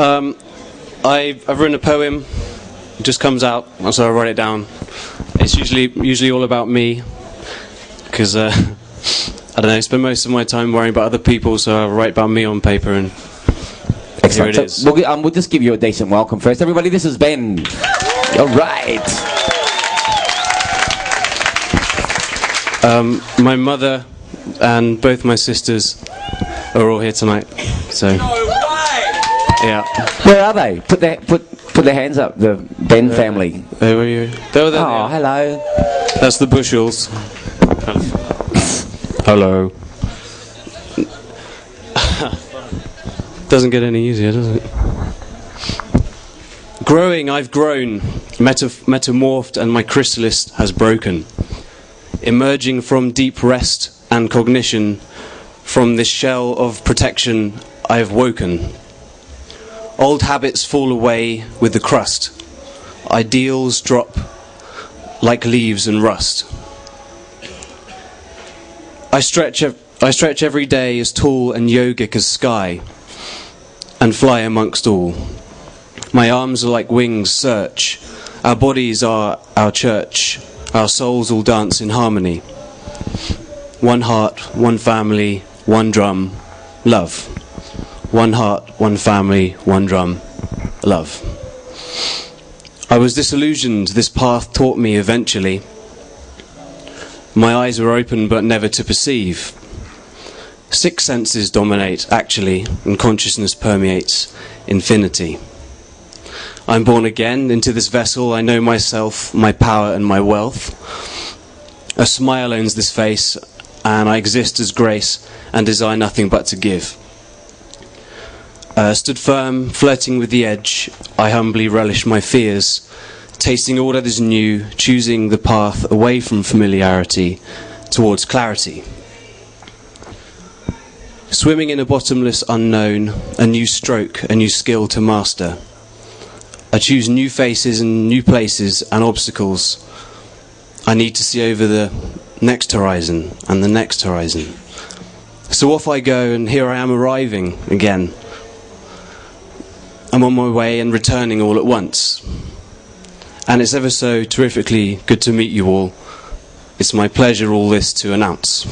Um, I've, I've written a poem. It just comes out, so I write it down. It's usually usually all about me, because uh, I don't know. I spend most of my time worrying about other people, so I write about me on paper, and here it So is. We'll, um, we'll just give you a decent welcome first. Everybody, this is Ben. All right. Um, my mother and both my sisters are all here tonight. So yeah, Where are they? Put their put put their hands up. The Ben family. Oh, there were you. There, there Oh, are. hello. That's the Bushells. Hello. Doesn't get any easier, does it? Growing, I've grown, metaf- metamorphed, and my chrysalis has broken. Emerging from deep rest and cognition, from this shell of protection, I have woken. Old habits fall away with the crust. Ideals drop like leaves and rust. I stretch, I stretch every day as tall and yogic as sky, and fly amongst all. My arms are like wings, search. Our bodies are our church. Our souls all dance in harmony. One heart, one family, one drum, love. One heart, one family, one drum, love. I was disillusioned, this path taught me eventually. My eyes were open but never to perceive. Six senses dominate, actually, and consciousness permeates infinity. I'm born again into this vessel. I know myself, my power, and my wealth. A smile owns this face, and I exist as grace and desire nothing but to give. Uh, stood firm, flirting with the edge, I humbly relish my fears, tasting all that is new, choosing the path away from familiarity towards clarity. Swimming in a bottomless unknown, a new stroke, a new skill to master. I choose new faces and new places and obstacles. I need to see over the next horizon and the next horizon. So off I go, and here I am arriving again. I'm on my way and returning all at once. And it's ever so terrifically good to meet you all. It's my pleasure all this to announce.